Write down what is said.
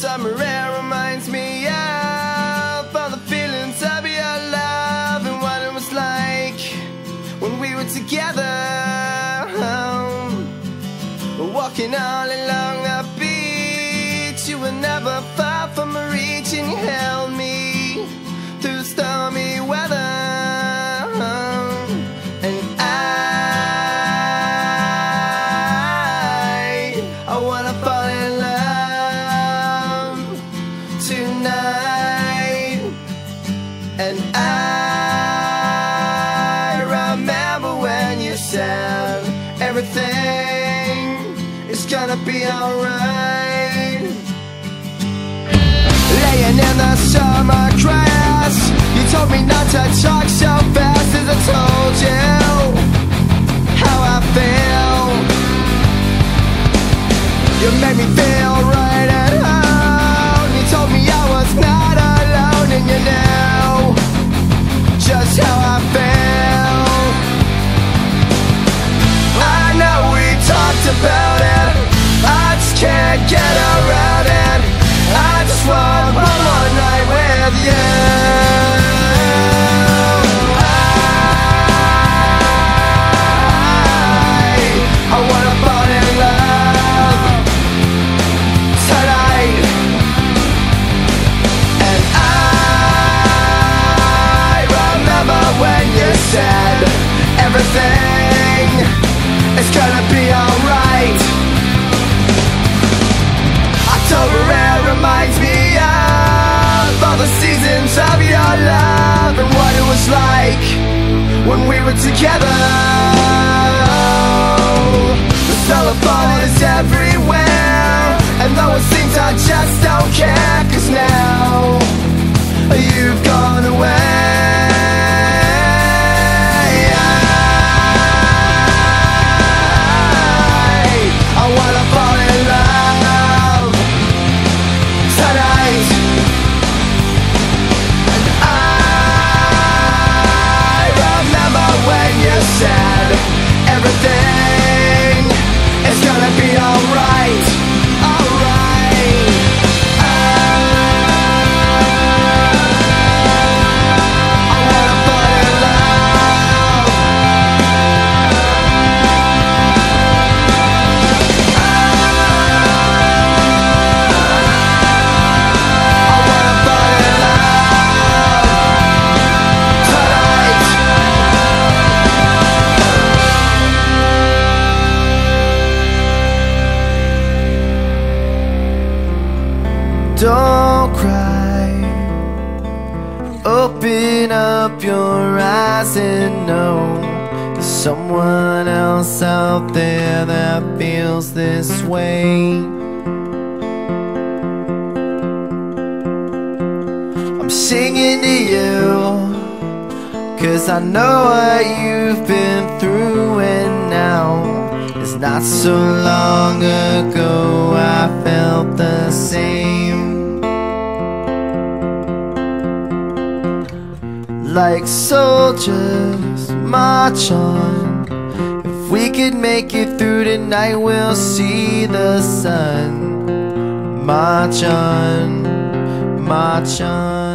summer air reminds me of all the feelings of your love and what it was like when we were together. Walking all along the beach, you were never far from my reach, and you held me through And I remember when you said everything is gonna be alright. Laying in the summer grass, you told me not to talk so fast as I told you how I feel. You made me feel right at home. You told me I was not alone, and you know get like when we were together. The telephone is everywhere, and though it seems I just don't care, cause now you've gone away. Up your eyes and know there's someone else out there that feels this way. I'm singing to you. Cause I know what you've been through, and now it's not so long ago I felt the same. Like soldiers, march on. If we could make it through tonight, we'll see the sun. March on, march on.